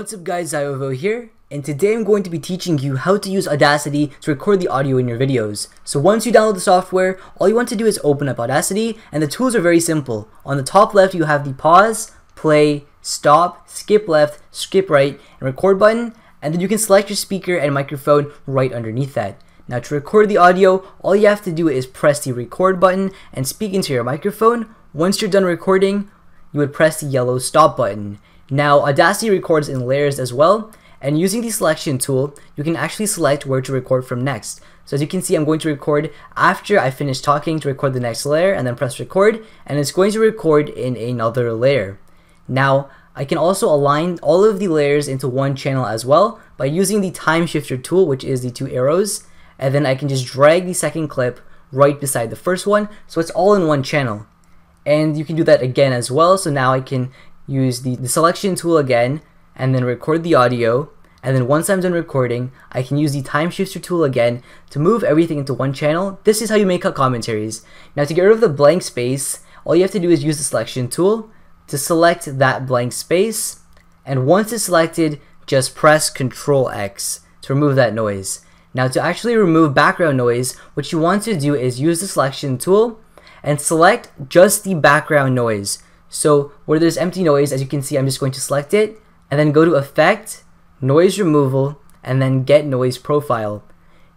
What's up guys, Ziovo here, and today I'm going to be teaching you how to use Audacity to record the audio in your videos. So once you download the software, all you want to do is open up Audacity, and the tools are very simple. On the top left you have the pause, play, stop, skip left, skip right, and record button, and then you can select your speaker and microphone right underneath that. Now to record the audio, all you have to do is press the record button and speak into your microphone. Once you're done recording, you would press the yellow stop button. Now Audacity records in layers as well, and using the selection tool, you can actually select where to record from next. So as you can see, I'm going to record after I finish talking to record the next layer and then press record, and it's going to record in another layer. Now, I can also align all of the layers into one channel as well by using the time shifter tool, which is the two arrows, and then I can just drag the second clip right beside the first one, so it's all in one channel. And you can do that again as well, so now I can use the, the selection tool again, and then record the audio. And then once I'm done recording, I can use the time shifter tool again to move everything into one channel. This is how you make cut commentaries. Now to get rid of the blank space, all you have to do is use the selection tool to select that blank space. And once it's selected, just press Ctrl X to remove that noise. Now to actually remove background noise, what you want to do is use the selection tool and select just the background noise. So where there's empty noise, as you can see, I'm just going to select it and then go to Effect, Noise Removal, and then Get Noise Profile.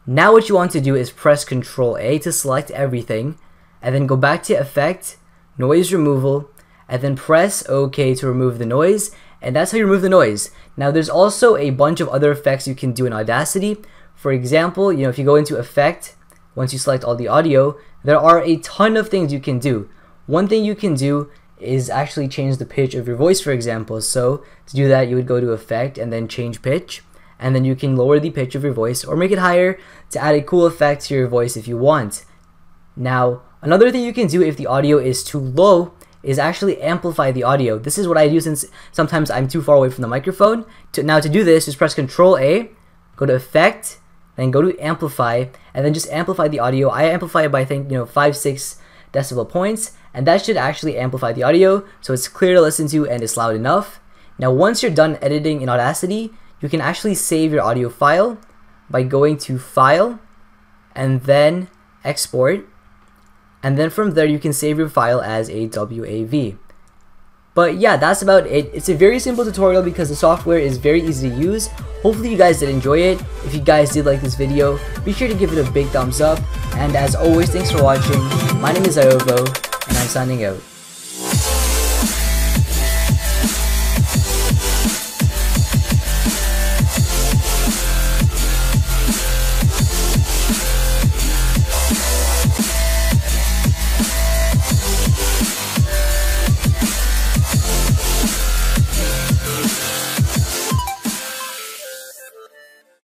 Now what you want to do is press Ctrl A to select everything and then go back to Effect, Noise Removal, and then press OK to remove the noise and that's how you remove the noise. Now there's also a bunch of other effects you can do in Audacity. For example, you know, if you go into Effect, once you select all the audio, there are a ton of things you can do. One thing you can do is actually change the pitch of your voice, for example. So to do that, you would go to effect and then change pitch. And then you can lower the pitch of your voice or make it higher to add a cool effect to your voice if you want. Now, another thing you can do if the audio is too low is actually amplify the audio. This is what I do since sometimes I'm too far away from the microphone. To, now to do this, just press Control A, go to Effect, then go to Amplify, and then just amplify the audio. I amplify it by I think you know five, six decibel points, and that should actually amplify the audio so it's clear to listen to and it's loud enough. Now once you're done editing in Audacity, you can actually save your audio file by going to File and then Export and then from there you can save your file as a WAV. But yeah, that's about it. It's a very simple tutorial because the software is very easy to use. Hopefully you guys did enjoy it. If you guys did like this video, be sure to give it a big thumbs up. And as always, thanks for watching. My name is Ziovo, and I'm signing out.